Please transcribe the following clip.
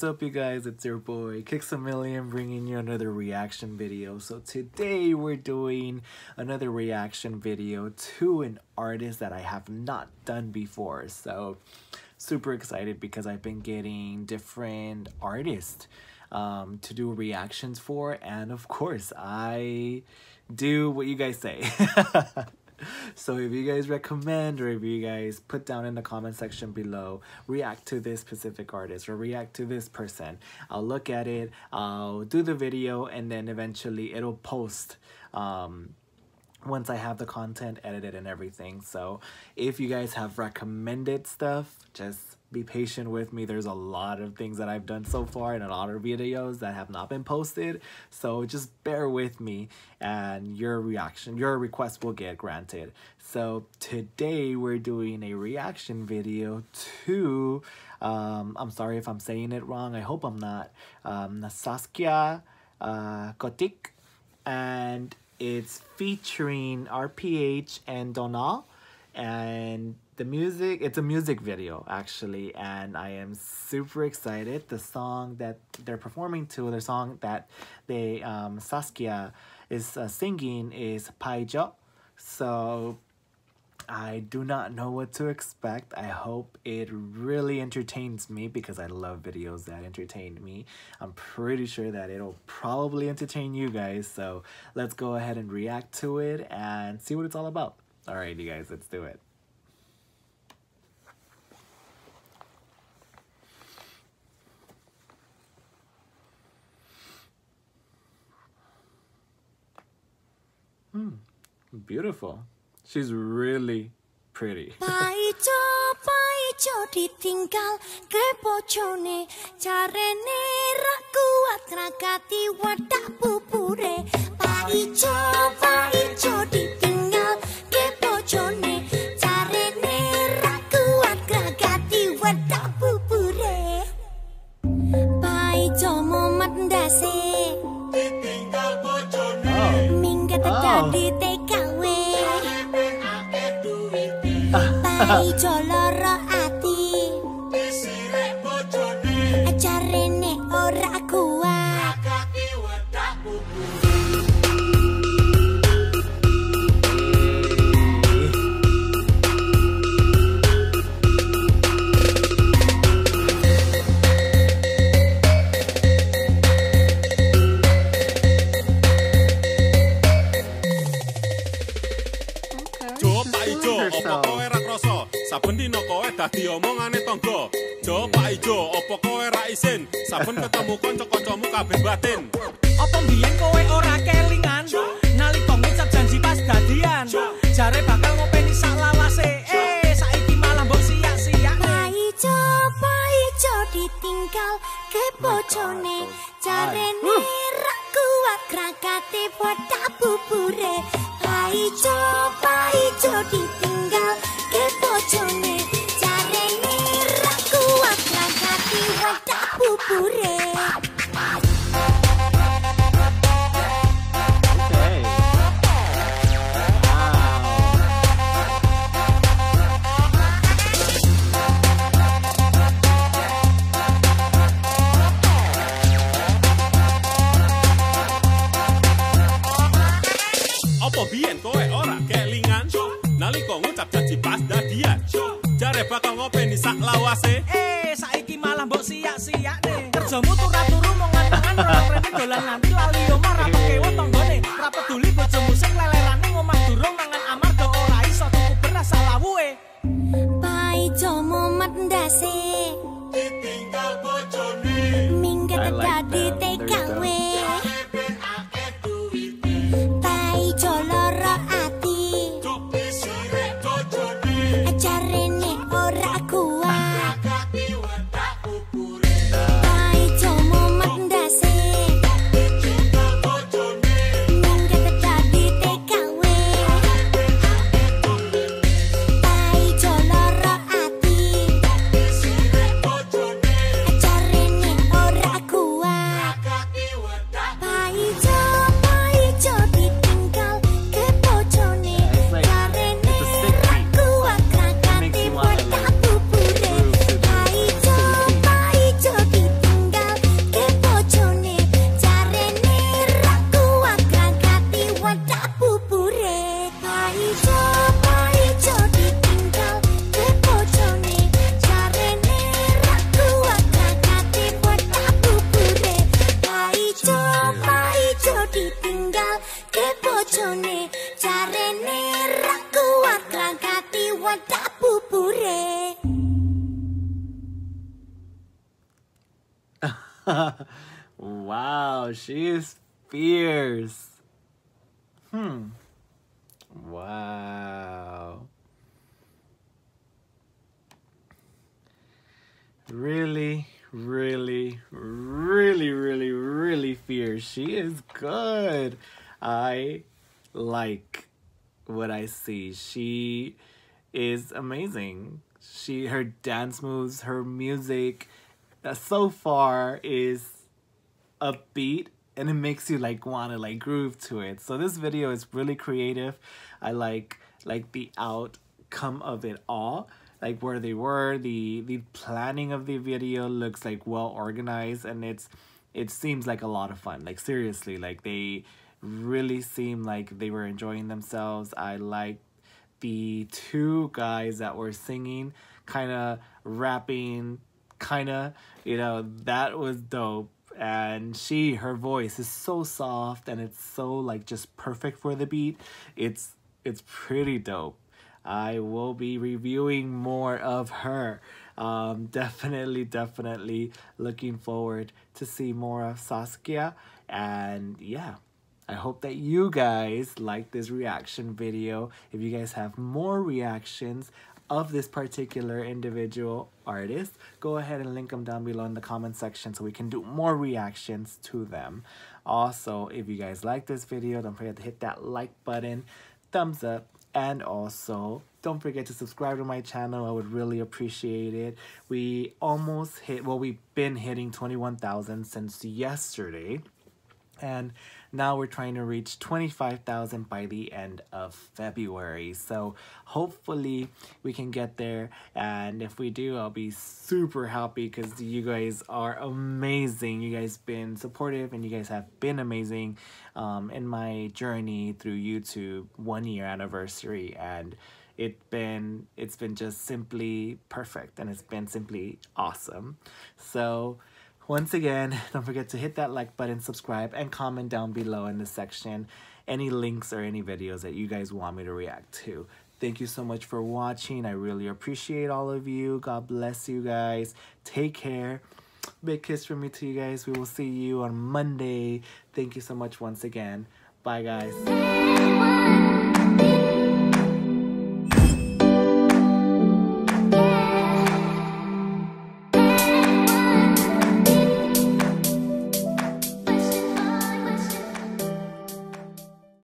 What's up, you guys? It's your boy Kixamillion bringing you another reaction video. So today we're doing another reaction video to an artist that I have not done before. So super excited because I've been getting different artists um, to do reactions for, and of course I do what you guys say. so if you guys recommend or if you guys put down in the comment section below react to this specific artist or react to this person i'll look at it i'll do the video and then eventually it'll post um, once I have the content edited and everything. So if you guys have recommended stuff, just be patient with me. There's a lot of things that I've done so far and a lot of videos that have not been posted. So just bear with me and your reaction, your request will get granted. So today we're doing a reaction video to, um, I'm sorry if I'm saying it wrong. I hope I'm not, um, Zaskia uh, Gotik. And it's featuring RPH and Donall and the music it's a music video actually and I am super excited the song that they're performing to the song that they um, Zaskia is uh, singing is Paijo so I do not know what to expect. I hope it really entertains me because I love videos that entertain me. I'm pretty sure that it'll probably entertain you guys. So let's go ahead and react to it and see what it's all about. Alright, you guys, let's do it. Hmm, beautiful. She's really pretty. Pai joloro dadi omongane tangga. Jo Pak Ijo, apa kowe ra isin? Saben ketemu kanca-kancamu kabeh batin. Apa mbiyen kowe ora kelingan? Nalika ngucap janji pas dadian. Jare bakal ngopeni sak lawase. Eh, saiki malah mbok siak-siak. Pak Ijo, Pak Ijo ditinggal ke bojone. Jarene ra kuat krakate bodak bubure. Pak Ijo, Pak Ijo ditinggal ke wadah Kerjamu turah turu mau ngantangan rene dolan nanti lali omah ra kewo tanggane. Ra peduli bojomu sing lelerane ngomah durung mangan amarga ora iso tuku beras salawuhe. Pai jomo mat ndase. Hooray! wow, she's fierce. Hmm. Wow. Really, really, really, really, really fierce. She is good. I like what I see. She is amazing. She her dance moves, her music uh, so far is upbeat and it makes you like want to like groove to it. So this video is really creative. I like like the outcome of it all. Like where they were, the the planning of the video looks like well organized and it's it seems like a lot of fun. Like seriously, like they really seem like they were enjoying themselves. I like the two guys that were singing, kind of rapping, kind of, you know, that was dope. And she, her voice is so soft and it's so like just perfect for the beat. It's it's pretty dope. I will be reviewing more of her. Um, definitely, definitely looking forward to see more of Zaskia. And yeah. I hope that you guys like this reaction video. If you guys have more reactions of this particular individual artist, go ahead and link them down below in the comment section so we can do more reactions to them. Also, if you guys like this video, don't forget to hit that like button, thumbs up, and also don't forget to subscribe to my channel i would really appreciate it we almost hit well we've been hitting 21,000 since yesterday and now we're trying to reach 25,000 by the end of February. So hopefully we can get there. And if we do, I'll be super happy because you guys are amazing. You guys been supportive and you guys have been amazing um, in my journey through YouTube one year anniversary. And it's been it's been just simply perfect and it's been simply awesome. So once again, don't forget to hit that like button, subscribe, and comment down below in the section any links or any videos that you guys want me to react to. Thank you so much for watching. I really appreciate all of you. God bless you guys. Take care. Big kiss from me to you guys. We will see you on Monday. Thank you so much once again. Bye, guys.